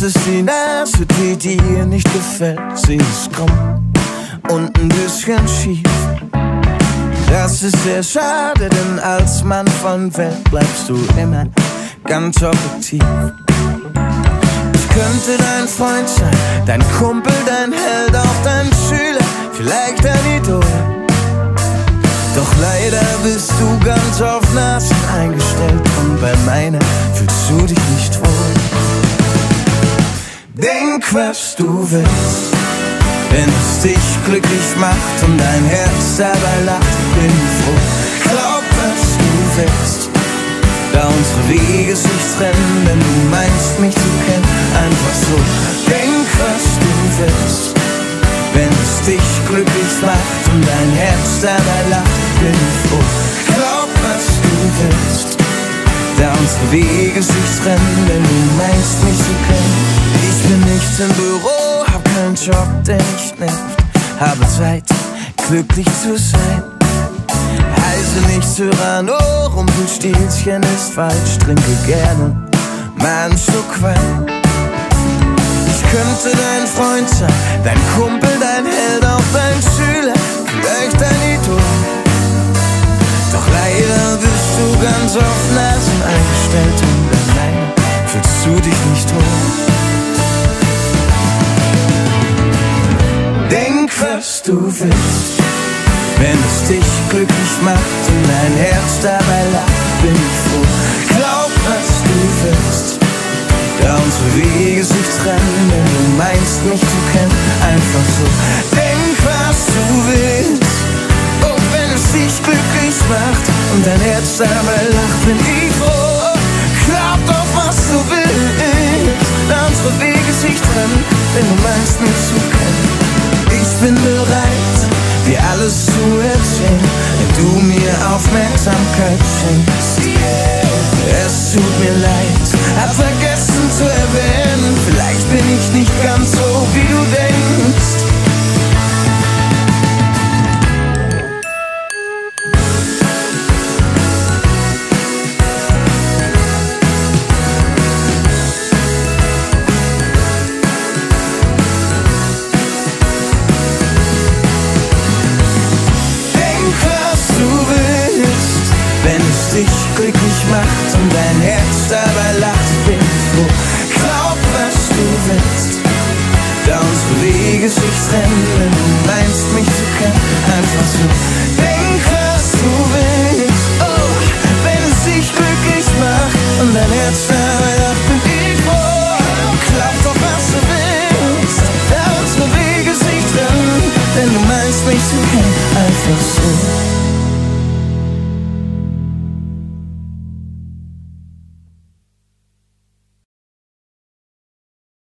Ist es die Nase, die dir nicht gefällt? Sie ist krumm und ein bisschen schief. Das ist sehr schade, denn als Mann von Welt bleibst du immer ganz objektiv. Könnte dein Freund sein, dein Kumpel, dein Held, auch dein Schüler, vielleicht dein Idol. Doch leider bist du ganz auf Nasen eingestellt und bei meiner fühlst du dich nicht wohl. Denk, was du willst, wenn es dich glücklich macht und dein Herz dabei lacht, bin froh. Glaub, was du willst, da unsere Wege sich trennen, denn du meinst mich zu einfach so. Denk, was du willst, wenn es dich glücklich macht und dein Herz dabei lacht, bin froh. Glaub, was du willst, da unsere Wege sich trennen, denn du meinst mich zu kennen. Ich bin nicht im Büro, hab keinen Job, der nicht nervt. Habe Zeit, glücklich zu sein. Heiße nicht Cyrano, Rumpelstilzchen ist falsch. Trinke gerne mal einen Schluck Wein. Ich könnte dein Freund sein, dein Kumpel, dein Held, auch dein Schüler, vielleicht dein Idol. Doch leider bist du ganz auf Nasen eingestellt und allein fühlst du dich nicht wohl. Denk, was du willst, wenn es dich glücklich macht und dein Herz dabei lacht, unsere Wege sich trennen, denn du meinst mich zu kennen, einfach so. Denk, was du willst, oh, wenn es dich glücklich macht und dein Herz dabei lacht, bin ich froh. Glaub doch, was du willst, unsere Wege sich trennen, denn du meinst mich zu kennen. Ich bin bereit, dir alles zu erzählen, wenn du mir Aufmerksamkeit schenkst. Es einfach so.